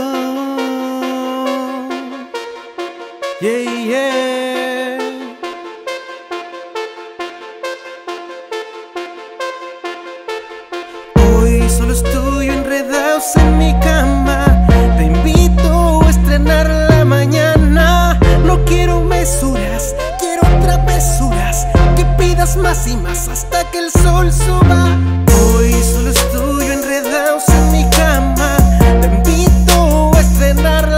Oh, yeah, yeah. Hoy solo estoy enredados en mi cama. Te invito a estrenar la mañana. No quiero mesuras, quiero travesuras. Que pidas más y más hasta que el sol suba.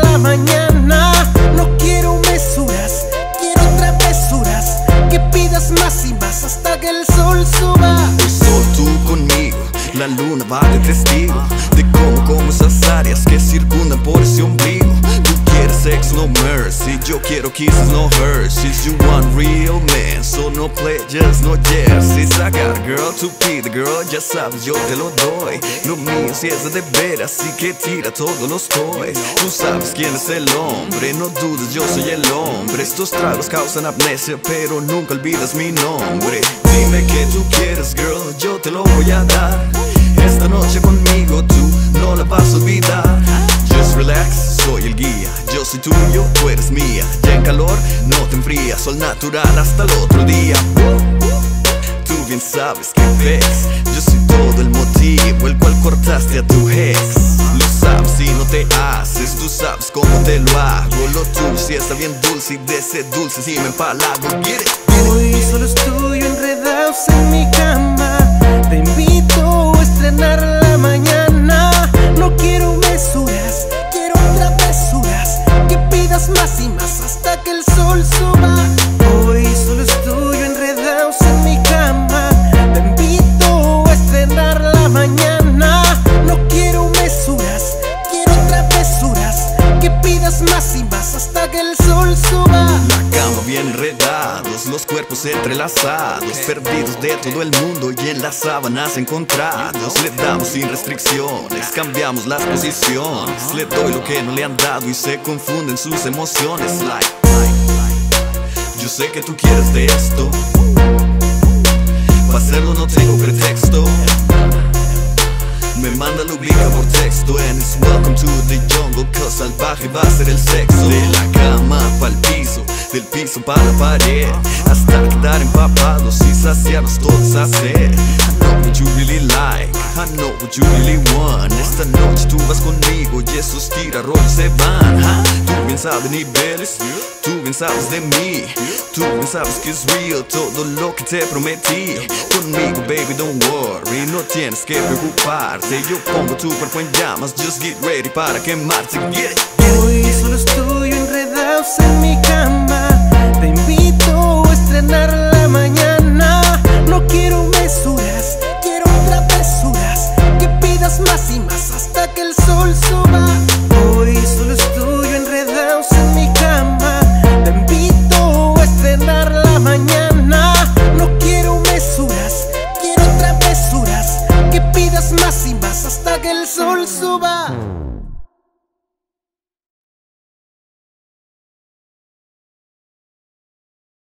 La mañana. No quiero mesuras, quiero travesuras. Que pidas más y más hasta que el sol suba. Solo tú conmigo, la luna va de testigo De cómo como esas áreas que circundan por ese ombligo Tú quieres sex, no mercy, yo quiero kisses, no Hershey's You want real man, no pledges, no jerseys I got a girl to be the girl, ya sabes, yo te lo doy. Lo mío si es de así que tira todos los toys. Tú sabes quién es el hombre, no dudes, yo soy el hombre. Estos tragos causan amnesia, pero nunca olvidas mi nombre. Dime que tú quieres, girl, yo te lo voy a dar. Esta noche conmigo tú no la vas a olvidar. Just relax, soy el guía Yo soy tuyo, tú eres mía. Ya en Sol natural hasta el otro día Tú bien sabes que ves Yo soy todo el motivo El cual cortaste a tu ex Lo sabes y no te haces Tú sabes cómo te lo hago Lo tuyo sí está bien dulce Y de ese dulce sí me empalago. Hoy solo estoy enredados en mi cama. Pidas más y hasta que el sol suba. La cama bien enredados, los cuerpos entrelazados, perdidos de todo el mundo y en las sábanas encontrados. Le damos sin restricciones, cambiamos las posiciones. Le doy lo que no le han dado y se confunden sus emociones. Like, yo sé que tú quieres de esto. Para hacerlo no tengo pretexto. Me manda la ubica por texto. And it's welcome to the jungle Cause salvaje va a ser el sexo. De la cama pa'l piso Del piso para la pared. Hasta quedar empapados y saciarnos todos a sed what you really like? I know what you really want. Esta noche tú vas conmigo. Y esos tirarrollos se van ¿ja? Tú bien sabes niveles Tú bien sabes de mí. Tú bien sabes que es real. Todo lo que te prometí. Conmigo baby don't worry. No tienes que preocuparte. Yo pongo tu cuerpo en llamas. Just get ready para quemarte. Get it, get it.